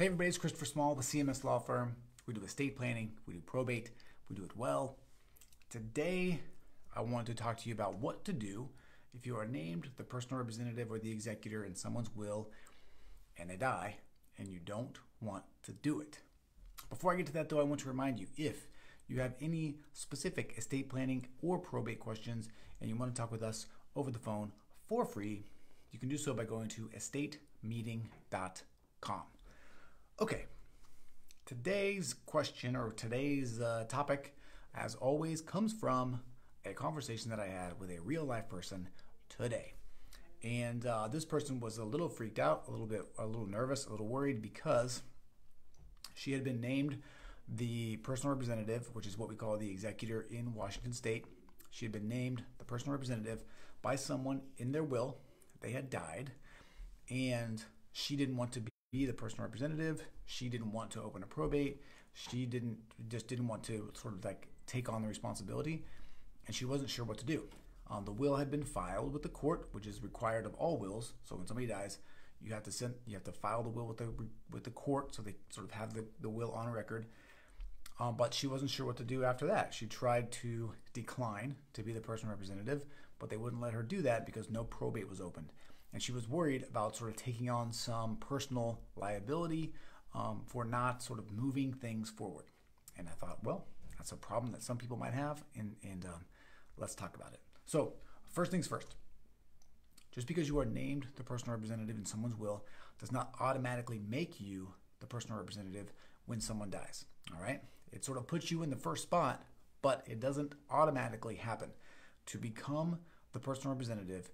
Hey everybody, it's Christopher Small, the CMS Law Firm. We do estate planning, we do probate, we do it well. Today, I want to talk to you about what to do if you are named the personal representative or the executor in someone's will and they die and you don't want to do it. Before I get to that though, I want to remind you if you have any specific estate planning or probate questions and you want to talk with us over the phone for free, you can do so by going to estatemeeting.com. Okay, today's question or today's uh, topic, as always, comes from a conversation that I had with a real life person today. And uh, this person was a little freaked out, a little bit, a little nervous, a little worried because she had been named the personal representative, which is what we call the executor in Washington state. She had been named the personal representative by someone in their will. They had died, and she didn't want to be the personal representative. She didn't want to open a probate. She didn't just didn't want to sort of like take on the responsibility, and she wasn't sure what to do. Um, the will had been filed with the court, which is required of all wills. So when somebody dies, you have to send you have to file the will with the with the court, so they sort of have the, the will on record. Um, but she wasn't sure what to do after that. She tried to decline to be the personal representative, but they wouldn't let her do that because no probate was opened. And she was worried about sort of taking on some personal liability um, for not sort of moving things forward. And I thought, well, that's a problem that some people might have, and, and um, let's talk about it. So, first things first. Just because you are named the personal representative in someone's will does not automatically make you the personal representative when someone dies. All right? It sort of puts you in the first spot, but it doesn't automatically happen. To become the personal representative,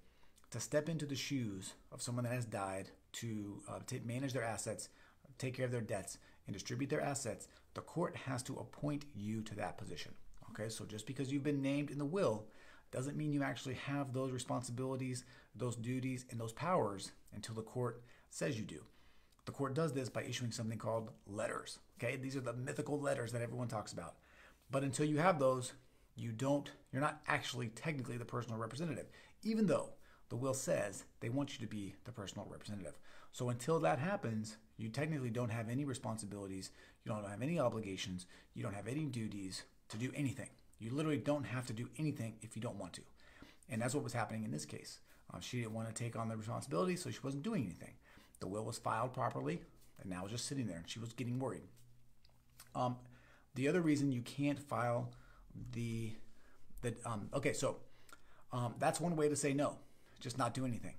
to step into the shoes of someone that has died, to uh, to manage their assets, take care of their debts, and distribute their assets, the court has to appoint you to that position. Okay, so just because you've been named in the will doesn't mean you actually have those responsibilities, those duties, and those powers until the court says you do. The court does this by issuing something called letters. Okay, these are the mythical letters that everyone talks about. But until you have those, you don't, you're not actually technically the personal representative, even though the will says they want you to be the personal representative. So until that happens, you technically don't have any responsibilities, you don't have any obligations, you don't have any duties to do anything. You literally don't have to do anything if you don't want to. And that's what was happening in this case. Uh, she didn't want to take on the responsibility, so she wasn't doing anything. The will was filed properly, and now was just sitting there, and she was getting worried. Um, the other reason you can't file the the um, okay, so um, that's one way to say no, just not do anything.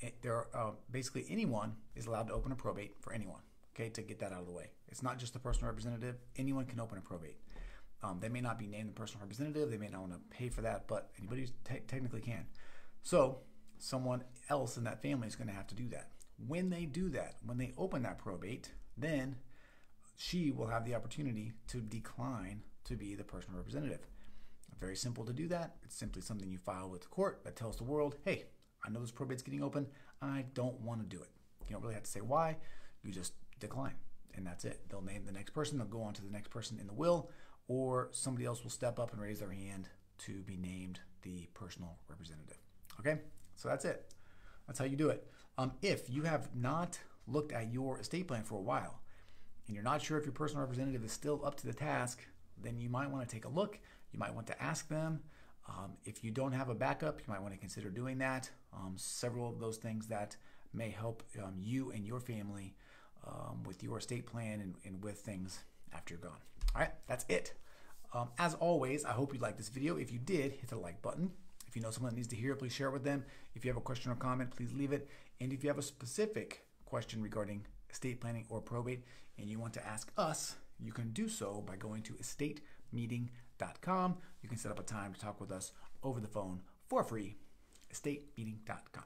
It, there are, uh, basically anyone is allowed to open a probate for anyone. Okay, to get that out of the way, it's not just the personal representative. Anyone can open a probate. Um, they may not be named the personal representative. They may not want to pay for that, but anybody te- technically can. So someone else in that family is going to have to do that. When they do that, when they open that probate, then she will have the opportunity to decline to be the personal representative. Very simple to do that. It's simply something you file with the court that tells the world, hey, I know this probate's getting open. I don't want to do it. You don't really have to say why. You just decline. And that's it. They'll name the next person. They'll go on to the next person in the will, or somebody else will step up and raise their hand to be named the personal representative. Okay? So that's it. That's how you do it. Um, if you have not looked at your estate plan for a while and you're not sure if your personal representative is still up to the task, then you might want to take a look. You might want to ask them. Um, if you don't have a backup, you might want to consider doing that. Um, several of those things that may help um, you and your family um, with your estate plan and, and, with things after you're gone. All right, that's it. Um, as always, I hope you liked this video. If you did, hit the like button. If you know someone that needs to hear it, please share it with them. If you have a question or comment, please leave it. And if you have a specific question regarding estate planning or probate and you want to ask us, you can do so by going to estatemeeting.com. You can set up a time to talk with us over the phone for free. Estatemeeting.com.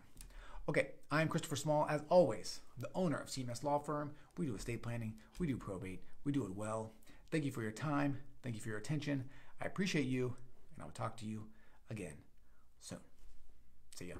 Okay, I'm Christopher Small, as always, the owner of CMS Law Firm. We do estate planning, we do probate, we do it well. Thank you for your time. Thank you for your attention. I appreciate you, and I will talk to you again soon. See ya.